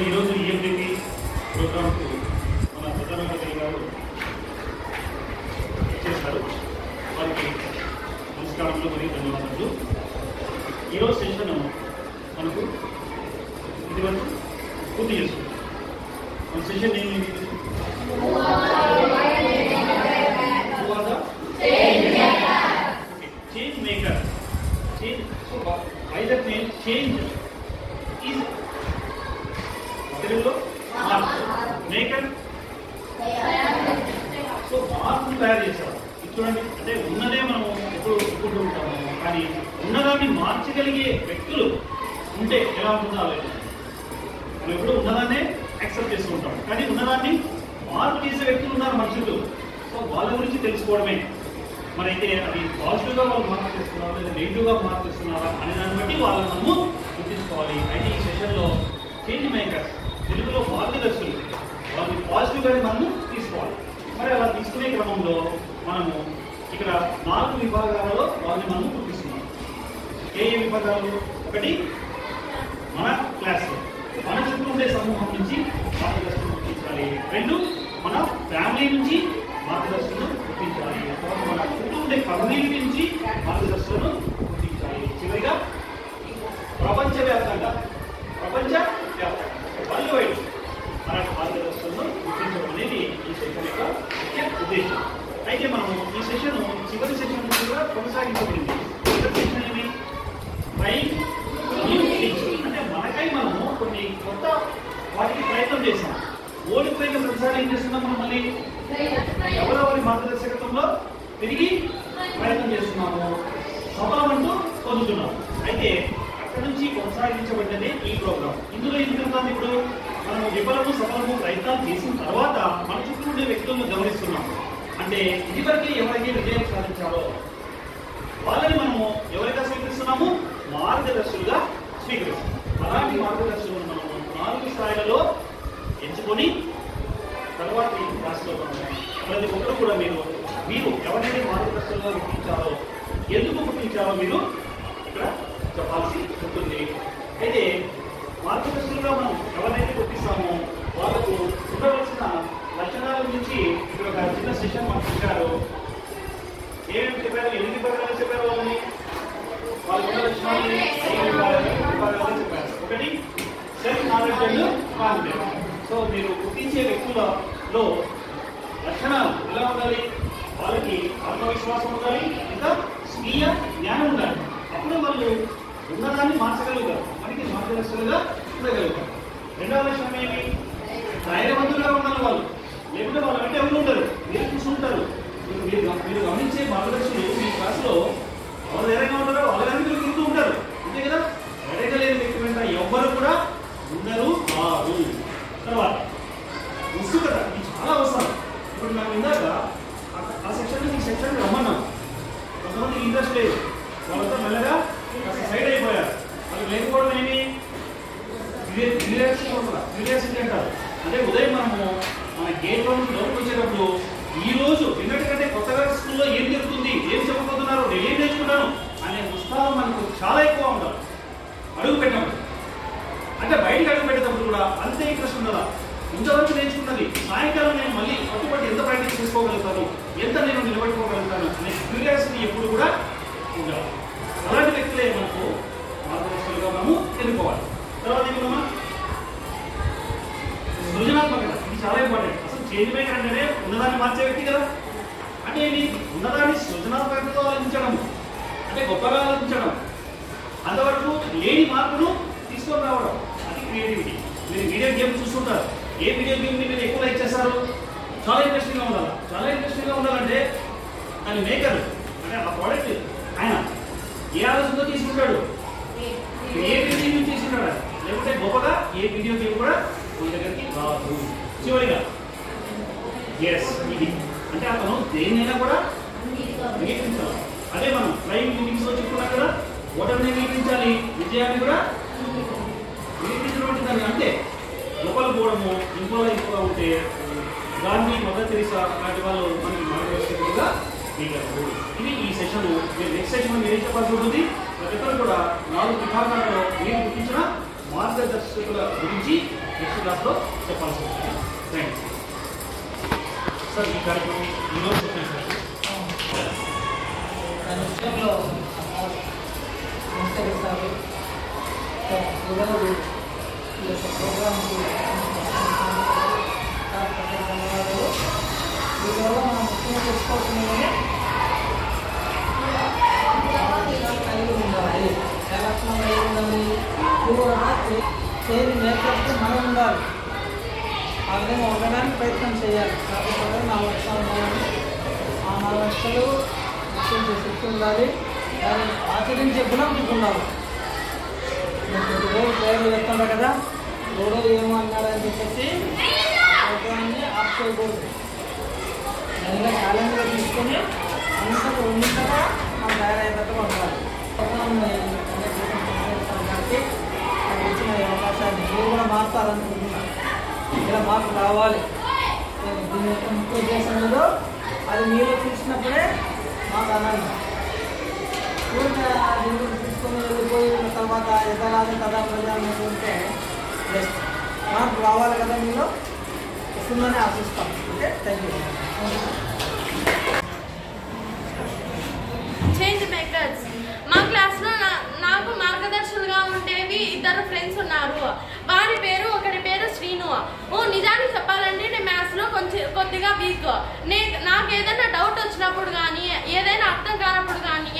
ఈరోజు ఈఎండిపి ప్రోగ్రామ్కు యాక్సెప్ట్ చేస్తూ ఉంటాం కానీ ఉన్నదాన్ని మార్పు చేసే వ్యక్తులు ఉన్నారు మనుషులు సో వాళ్ళ గురించి తెలుసుకోవడమే. మరైతే అది పాజిటివ్గా వాళ్ళు మార్పు చేస్తున్నారా లేదా నెగిటివ్గా మార్పు చేస్తున్నారా అనే దాన్ని బట్టి వాళ్ళని మనము గుర్తించుకోవాలి. అయితే ఈ సెషన్లో చేంజ్ మేకర్స్ తెలుగులో మార్గదర్శులు వాళ్ళని పాజిటివ్గానే మనము తీసుకోవాలి. మరి అలా తీసుకునే క్రమంలో మనము ఇక్కడ నాలుగు విభాగాలలో వాళ్ళని మనము గుర్తిస్తున్నాం. ఏ ఏ విభాగాలు ఒకటి మన క్లాస్ మన చుట్టూ ఉండే సమూహం నుంచి మార్గదర్శనం గుర్తించాలి రెండు మన ఫ్యామిలీ నుంచి మార్గదర్శనం గుర్తించాలి మన చుట్టూ ఉండే కమ్యూనిటీ నుంచి మార్గదర్శనం గుర్తించాలి చివరిగా ప్రపంచవ్యాప్తంగా ప్రపంచ వ్యాప్తంగా వరల్డ్ వైడ్ మన మార్గదర్శనంలో గుర్తించడం అనేది ఈ సెషన్ యొక్క ముఖ్య ఉద్దేశం. అయితే మనం ఈ సెషన్ చివరి సెషన్ నుంచి కూడా కొనసాగించబడింది. చివరి సెషన్ ఏమి ట్రైన్ న్యూ థింగ్స్ అంటే మనకై మనము కొన్ని కొత్త వాటికి ప్రయత్నం చేసాం ఓడిపోయిన ప్రతిసారి ఏం చేస్తున్నాం మనం మళ్ళీ ఎవరెవరి మార్గదర్శకత్వంలో తిరిగి ప్రయత్నం చేస్తున్నాము. సఫలమంటూ పొందుతున్నాం. అయితే అక్కడి నుంచి కొనసాగించబడ్డదే ఈ ప్రోగ్రామ్ ఇందులో ఏం జరుగుతుంది ఇప్పుడు మనం విఫలము సఫలము ప్రయత్నాలు చేసిన తర్వాత మన చుట్టూ ఉండే వ్యక్తులను గమనిస్తున్నాం. అంటే ఇదివరకే ఎవరికి విజయం సాధించాలో వాళ్ళని మనము ఎవరిగా స్వీకరిస్తున్నాము? మార్గదర్శులుగా స్వీకరిస్తున్నాం. అలాంటి మార్గదర్శులను మనము నాలుగు స్థాయిలలో ఎంచుకొని తర్వాత ఈ క్లాస్లో ప్రతి ఒక్కరు కూడా మీరు మీరు ఎవరినైతే మార్గదర్శులుగా గుర్తించాలో ఎందుకు గుర్తించాలో మీరు ఇక్కడ చెప్పాల్సి ఉంటుంది. అయితే మార్గదర్శులుగా మనం ఎవరినైతే గుర్తిస్తామో వాళ్ళకు ఉండవలసిన లక్షణాల గురించి ఇక్కడ ఒక చిన్న సెషన్ మనకు ఇచ్చారు ఏమేమి చెప్పారు? ఎన్ని విభాగాలు చెప్పారు వాళ్ళని? వాళ్ళ ఉన్న లక్షణాలని చెప్పారు? ఒకటి self knowledge and confidence. So మీరు గుర్తించే వ్యక్తులలో లక్షణాలు ఎలా ఉండాలి? వాళ్ళకి ఆత్మవిశ్వాసం ఉండాలి ఇంకా స్వీయ జ్ఞానం ఉండాలి. అప్పుడు వాళ్ళు ఉన్నదాన్ని మార్చగలుగుతారు. మనకి మార్గదర్శకులుగా ఉండగలుగుతారు. రెండవ లక్షణం ఏమి? ధైర్యవంతులుగా ఉండాలి వాళ్ళు. లేకుంటే వాళ్ళు అంటే ఎవరు ఉంటారు మీరు కూర్చుంటారు. మీరు మీరు గమనించే మార్గదర్శకులు మీ క్లాసులో ఎవరు ధైర్యంగా ఉంటారో వాళ్ళ కానీ మీరు తిరుగుతూ ఉంటారు. అంతే కదా? ధైర్యంగా లేని వ్యక్తి వెంట ఎవ్వరు కూడా తర్వాత కదా ఇది చాలా అవసరం. ఇప్పుడు మనం ఇందాక ఆ- సెక్షన్ నుంచి ఈ సెక్షన్ రమ్మన్నాం. కొంతమంది ఇంట్రెస్ట్ లేదు. వాళ్ళతో మెల్లగా సైడ్ అయిపోయారు. వాళ్ళు లేకపోవడం ఏమి? క్యూరియాసిటీ ఉంటుందా క్యూరియాసిటీ అంటారు. అంటే ఉదయం మనము మన గేట్లో నుంచి లోపలికి వచ్చేటప్పుడు ఈ రోజు నిన్నటికంటే కొత్తగా స్కూల్లో ఏం జరుగుతుంది? ఏం చెప్పబోతున్నారు? నేను ఏం నేర్చుకుంటాను? కూడా అంతే ఇంట్రెస్ట్ ఉండదా ఇంతవరకు నేర్చుకున్నది. సాయంకాలం నేను మళ్ళీ పట్టుబట్టి ఎంత ప్రాక్టీస్ చేసుకోగలుగుతాను? ఎంత నేను నిలబెట్టుకోగలుగుతాను? అనే క్యూరియాసిటీ ఎప్పుడు కూడా ఉండాలి. అలాంటి వ్యక్తులే మనకు మార్గదర్శకులుగా మనము తెలుసుకోవాలి తర్వాత ఏమన్నా సృజనాత్మకత. ఇది చాలా ఇంపార్టెంట్ అసలు చేంజ్ మేకర్ అంటేనే ఉన్నదాన్ని మార్చే వ్యక్తి కదా. అంటే ఇది ఉన్నదాన్ని సృజనాత్మకతతో ఆలోచించడం. అంటే గొప్పగా ఆలోచించడం. అంతవరకు లేని మార్పును తీసుకొని రావడం. అది క్రియేటివిటీ మీరు వీడియో గేమ్ చూస్తుంటారు. ఏ వీడియో గేమ్ని మీరు ఎక్కువ లైక్ చేస్తారు? చాలా ఇంట్రెస్టింగ్గా ఉండాలి? చాలా ఇంట్రెస్టింగ్గా ఉండాలంటే దాని మేకర్ అంటే ఆ ప్రోడక్ట్ ఆయన ఏ ఆలోచనతో తీసుకుంటాడు? క్రియేటివిటీ నుంచి తీసుకుంటాడు? లేకపోతే గొప్పగా ఏ వీడియో గేమ్ కూడా మన దగ్గరికి రాదు. చివరిగా. ఎస్ ఇది. అంటే అతను దేన్నైనా కూడా అంగీకరించాలి అదే మనం ఫ్లైయింగ్ మీటింగ్స్లో చెప్పుకున్నాం కదా ఓటమిని అంగీకరించాలి విజయాన్ని కూడా అది అంటే లోపల పోవడము ఇంకో ఇంకోలా ఉంటే గాంధీ మదర్ తెలిసా లాంటి వాళ్ళు మనకి మార్గదర్శకులుగా మిగలరు ఇది ఈ సెషన్. మీరు నెక్స్ట్ సెషన్ మీరు ఏం చెప్పాల్సి ఉంటుంది? ప్రతి ఒక్కరు కూడా నాలుగు విభాగాలలో మీరు గుర్తించిన మార్గదర్శకుల గురించి నెక్స్ట్ క్లాస్లో చెప్పాల్సి ఉంటుంది. థ్యాంక్ సార్ ఈ కార్యక్రమం ఈరోజు చెప్పాను సార్. విషయంలో ఈ యొక్క ధన్యవాదాలు మనం ముఖ్యంగా తెలుసుకోవాల్సింది కలిగి ఉండాలి ఎలా కలిగి ఉండాలి పూర్వగా చేరి నేర్చుకుంటూ మనం ఉండాలి ఆ విధంగా ఉండడానికి ప్రయత్నం చేయాలి కాబట్టి నా వర్షాలు ఉండాలని ఆ నా వర్షాలు ఆచరించే శక్తి ఉండాలి. దాన్ని ఆచరించే గుణం ఉండాలి. నేను ప్రతి చెప్తాడు కదా? ఎవడో ఏమో అన్నాడని చెప్పేసి ప్రోగ్రాన్ని ఆఫ్ చేయకూడదు దానిగా ఛాలెంజ్గా తీసుకొని అంతకు ఉన్నతగా మనం తయారయ్యేటట్టు ఉండాలి ప్రోగ్రామ్ని కాబట్టి ఇచ్చిన అవకాశాన్ని మీరు కూడా మార్చాలనుకుంటున్నాను. ఇలా మార్పు రావాలి. దీని యొక్క ముఖ్య ఉద్దేశం ఏదో అది మీరు చూసినప్పుడే మాకు ఆనందం తర్వాత ఎదలాది కదా ప్రజలు ఉంటే బెస్ట్ మార్పు రావాలి కదా మీరు వస్తుందని ఆశిస్తాం. Okay? Thank you change makers మా క్లాస్లో నా నాకు మార్గదర్శులుగా ఉండేవి ఇద్దరు ఫ్రెండ్స్ ఉన్నారు. వారి పేరు ఒకరి పేరు శ్రీను. ఓ నిజానికి చెప్పాలంటే నేను మ్యాథ్స్లో కొంచెం కొద్దిగా వీక్ నే నాకు ఏదైనా డౌట్ వచ్చినప్పుడు కానీ ఏదైనా అర్థం కానప్పుడు కానీ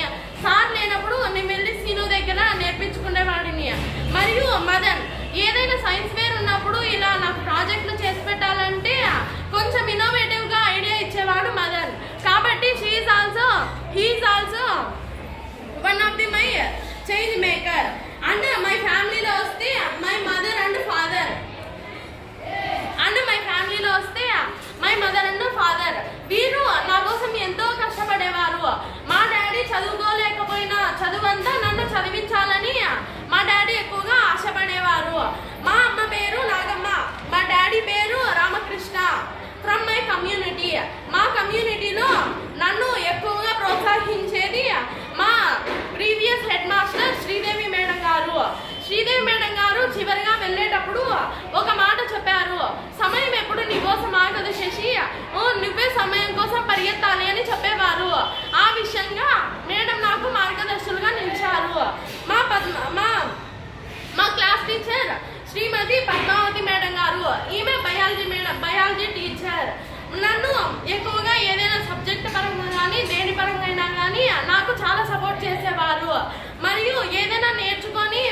సార్ లేనప్పుడు నేను వెళ్ళి శ్రీను దగ్గర మరియు మదన్ ఏదైనా సైన్స్ వేర్ ఉన్నప్పుడు ఇలా నాకు ప్రాజెక్టులు చేసి పెట్టాలంటే కొంచెం ఇన్నోవేటివ్గా ఐడియా ఇచ్చేవాడు మదన్ కాబట్టి she also he's also one of the my change maker and my ఫ్యామిలీలో వస్తే my mother and father and my ఫ్యామిలీలో వస్తే మై మదర్ అండ్ ఫాదర్ వీరు నా కోసం ఎంతో కష్టపడేవారు మా డాడీ చదువుకోలేకపోయినా చదువంతా నన్ను చదివించాలని మా డాడీ ఎక్కువగా ఆశపడేవారు మా అమ్మ పేరు నాగమ్మ మా డాడీ పేరు రామకృష్ణ ఫ్రమ్ మై కమ్యూనిటీ మా కమ్యూనిటీలో నన్ను ఎక్కువగా ప్రోత్సహించేది మా previous head master Sridevi madam గారు శ్రీదేవి మేడం గారు చివరిగా వెళ్ళేటప్పుడు ఒక మాట చెప్పారు సమయం ఎప్పుడు నీ కోసం ఆగదు శశి ఓ నువ్వే సమయం కోసం పరిగెత్తాలి అని చెప్పేవారు. ఆ విషయంగా మేడం నాకు మార్గదర్శులుగా నిలిచారు. మా పద్మ మా మా class teacher Srimati Padmavati madam గారు. ఈమె బయాలజీ మేడం బయాలజీ టీచర్. నన్ను ఎక్కువగా ఏదైనా సబ్జెక్ట్ పరంగా కానీ దేని పరంగా అయినా కానీ నాకు చాలా సపోర్ట్ చేసేవారు. మరియు ఏదైనా నేర్చుకొని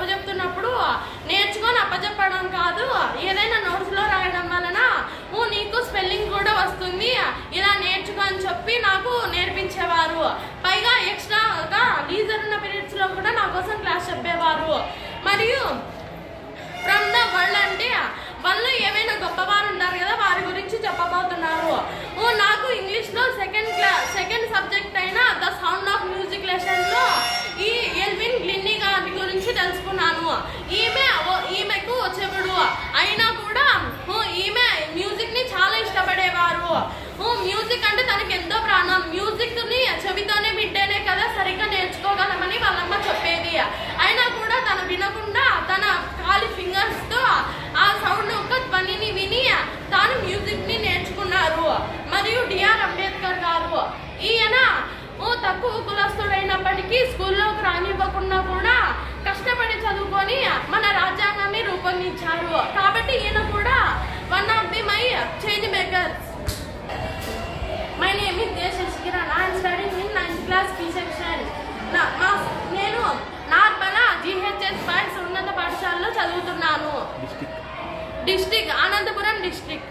అప్పచెప్తున్నప్పుడు నేర్చుకొని అప్పచెప్పడం కాదు ఏదైనా నోట్స్లో రాయడం వలన "ఓ, నీకు స్పెల్లింగ్ కూడా వస్తుంది ఇలా నేర్చుకో అని చెప్పి నాకు నేర్పించేవారు. పైగా ఎక్స్ట్రాగా లీజర్ ఉన్న పీరియడ్స్లో కూడా నా కోసం క్లాస్ చెప్పేవారు. మరియు ఫ్రమ్ ద వరల్డ్ అంటే వాళ్ళు ఏమైనా గొప్పవారు ఉన్నారు కదా వారి గురించి చెప్పబోతున్నారు. నాకు ఇంగ్లీష్లో సెకండ్ క్లాస్ సెకండ్ సబ్జెక్ట్ అయిన ద సౌండ్ ఆఫ్ మ్యూజిక్ లెసన్లో లో ఈ ఎల్విన్ గ్లిన్నీ గారి గురించి తెలుసుకున్నాను ఈమె ఓ- ఈమెకు చెవుడు అయినా కూడా ఈమె మ్యూజిక్ని చాలా ఇష్టపడేవారు. మ్యూజిక్ అంటే తనకి ఎంతో ప్రాణం. మ్యూజిక్ని చెవితోనే వింటేనే కదా సరిగ్గా నేర్చుకోగలమని వాళ్ళమ్మ చెప్పేది. అయినా కూడా తను వినకుండా తన కాలి ఫింగర్స్తో ఆ సౌండ్ యొక్క ధ్వనిని విని తాను మ్యూజిక్ని నేర్చుకున్నారు. మరియు డిఆర్ అంబేద్కర్ గారు. ఈయన తక్కువ కులస్తుడైనప్పటికీ స్కూల్లోకి రానివ్వకుండా కూడా చదువుకొని మన రాజ్యాంగాన్ని రూపొందించారు. కాబట్టి ఈయన కూడా one of the my change makers my name is Desha Shikhiran I'm studying in ninth class B section నా- మా- నేను నార్మల జిహెచ్ఎస్ బాయ్స్ ఉన్నత పాఠశాలలో చదువుతున్నాను. District Anantapuram district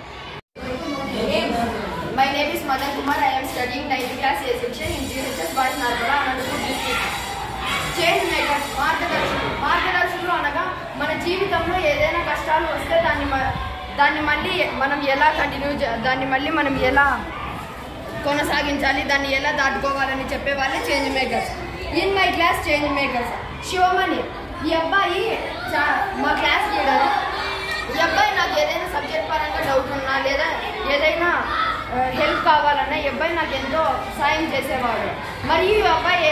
My name is Madan Kumar. I am studying 9th class A section in GHS Boys Narmada, Anantapur district. Change makers మార్గదర్శకులు మార్గదర్శకులు అనగా మన జీవితంలో ఏదైనా కష్టాలు వస్తే దాన్ని మ- దాన్ని మళ్ళీ మనం ఎలా కంటిన్యూ దాన్ని మళ్ళీ మనం ఎలా కొనసాగించాలి దాన్ని ఎలా దాటుకోవాలని చెప్పే వాళ్ళే change makers in my class change makers Shivamani ఈ అబ్బాయి మా క్లాస్ లీడర్ ఈ అబ్బాయి నాకు ఏదైనా సబ్జెక్ట్ పరంగా డౌట్ ఉన్నా లేదా ఏదైనా హెల్ప్ కావాలన్న ఈ అబ్బాయి నాకు ఎంతో సాయం చేసేవాడు మరియు ఈ అబ్బాయి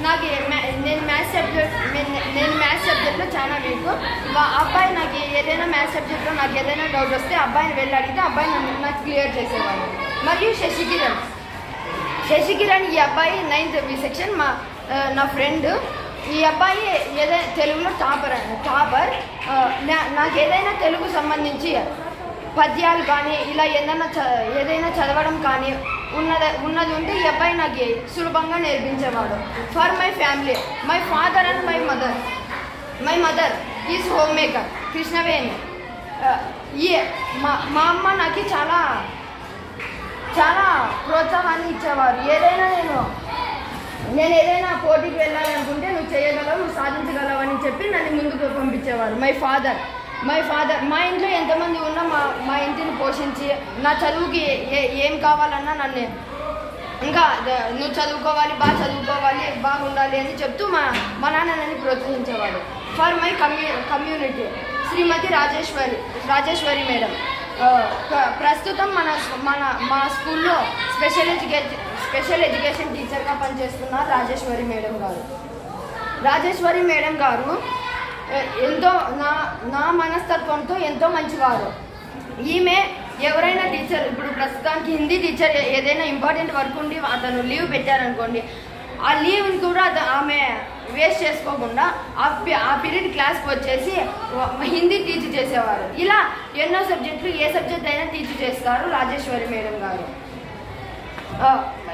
నాకు నేను మ్యాథ్స్ సబ్జెక్ట్ నేను మ్యాథ్స్ సబ్జెక్ట్లో చాలా వీక్ అబ్బాయి నాకు ఏదైనా మ్యాథ్స్ సబ్జెక్ట్లో నాకు ఏదైనా డౌట్ వస్తే అబ్బాయిని వెళ్ళి అడిగితే అబ్బాయి నన్ను నాకు క్లియర్ చేసేవాడు మరియు శశికిరణ్. శశికిరణ్ ఈ అబ్బాయి నైన్త్ బి సెక్షన్ మా నా ఫ్రెండ్ ఈ అబ్బాయి ఏదైనా తెలుగులో టాపర్ టాపర్. నా- నాకు ఏదైనా తెలుగు సంబంధించి పద్యాలు కానీ ఇలా ఏదైనా చ ఏదైనా చదవడం కానీ ఉన్నది ఉన్నది ఉంటే ఈ అబ్బాయి నాకు సులభంగా నేర్పించేవాడు. For my family my father and my mother my mother is home maker Krishnaveni ఈ మా మా అమ్మ నాకు చాలా చాలా ప్రోత్సాహాన్ని ఇచ్చేవారు. ఏదైనా నేను నేను ఏదైనా పోటీకి వెళ్ళాలనుకుంటే నువ్వు చేయగలవు నువ్వు సాధించగలవు అని చెప్పి నన్ను ముందుకు పంపించేవారు. మై ఫాదర్ మై ఫాదర్ మా ఇంట్లో ఎంతమంది ఉన్నా మా మా ఇంటిని పోషించి నా చదువుకి ఏ ఏం కావాలన్నా నన్ను. ఇంకా నువ్వు చదువుకోవాలి బాగా చదువుకోవాలి బాగుండాలి అని చెప్తూ మా మా నాన్న నన్ను ప్రోత్సహించేవాడు. For my కమ్యూ community Shrimati Rajeshwari Rajeshwari madam. ప్ర- ప్రస్తుతం మన మన మా స్కూల్లో స్పెషల్ ఎడ్యుకేషన్ స్పెషల్ ఎడ్యుకేషన్ టీచర్గా పనిచేస్తున్నారు రాజేశ్వరి మేడం గారు. రాజేశ్వరి మేడం గారు ఎంతో నా నా మనస్తత్వంతో ఎంతో మంచివారు. ఈమె ఎవరైనా టీచర్ ఇప్పుడు ప్రస్తుతానికి హిందీ టీచర్ ఏ- ఏదైనా ఇంపార్టెంట్ వర్క్ ఉండి అతను లీవ్ పెట్టారనుకోండి ఆ లీవ్ని కూడా ఆమె వేస్ట్ చేసుకోకుండా ఆ పి- ఆ పీరియడ్ క్లాస్కి వచ్చేసి హిందీ టీచ్ చేసేవారు. ఇలా ఎన్నో సబ్జెక్టులు ఏ సబ్జెక్ట్ అయినా టీచ్ చేస్తారు రాజేశ్వరి మేడం గారు.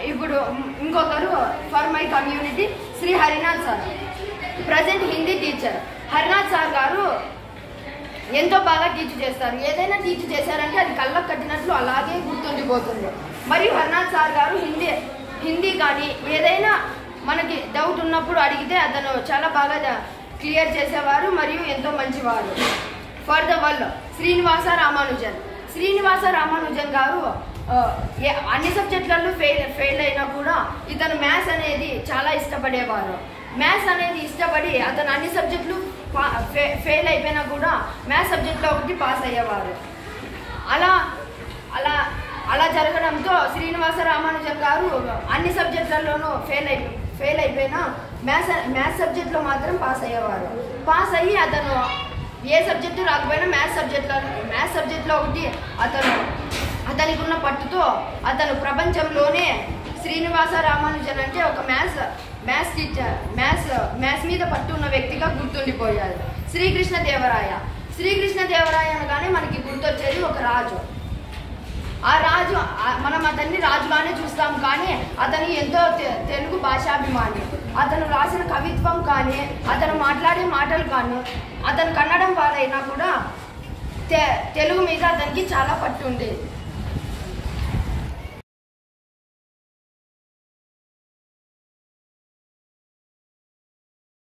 ఇప్పుడు ఇంకొకరు for my community Sri Harinath sir. Present Hindi teacher. Harinath sir గారు ఎంతో బాగా టీచ్ చేస్తారు. ఏదైనా టీచ్ చేశారంటే అది కళ్ళకు కట్టినట్లు అలాగే గుర్తుండిపోతుంది. మరియు హరినాథ్ సార్ గారు హిందీ హిందీ కానీ ఏదైనా మనకి డౌట్ ఉన్నప్పుడు అడిగితే అతను చాలా బాగా క్లియర్ చేసేవారు మరియు ఎంతో మంచివారు. For the world Srinivasa Ramanujan. Srinivasa Ramanujan గారు అన్ని సబ్జెక్టులలో ఫెయిల్ ఫెయిల్ అయినా కూడా ఇతను మ్యాథ్స్ అనేది చాలా ఇష్టపడేవారు. మ్యాథ్స్ అనేది ఇష్టపడి అతను అన్ని సబ్జెక్టులు ఫెయిల్ అయిపోయినా కూడా మ్యాథ్స్ సబ్జెక్ట్లో ఒకటి పాస్ అయ్యేవారు. అలా అలా అలా జరగడంతో శ్రీనివాస రామానుజన్ గారు అన్ని సబ్జెక్టులలోనూ ఫెయిల్ అయి ఫెయిల్ అయిపోయినా మ్యాథ్స్ మ్యాథ్స్ సబ్జెక్ట్లో మాత్రం పాస్ అయ్యేవారు. పాస్ అయ్యి అతను ఏ సబ్జెక్టు రాకపోయినా మ్యాథ్స్ సబ్జెక్ట్లో మ్యాథ్స్ సబ్జెక్ట్లో ఒకటి అతను అతనికి ఉన్న పట్టుతో అతను ప్రపంచంలోనే శ్రీనివాస రామానుజన్ అంటే ఒక maths maths teacher maths maths మీద పట్టు ఉన్న వ్యక్తిగా గుర్తుండిపోయారు శ్రీకృష్ణ దేవరాయ. శ్రీకృష్ణ దేవరాయ అనగానే మనకి గుర్తొచ్చేది ఒక రాజు. ఆ రాజు మనం అతన్ని రాజుగానే చూస్తాం కానీ అతను ఎంతో తె- తెలుగు భాషాభిమాని. అతను రాసిన కవిత్వం కానీ అతను మాట్లాడే మాటలు కానీ అతను కన్నడం వాడైనా కూడా తె తెలుగు మీద అతనికి చాలా పట్టు ఉండేది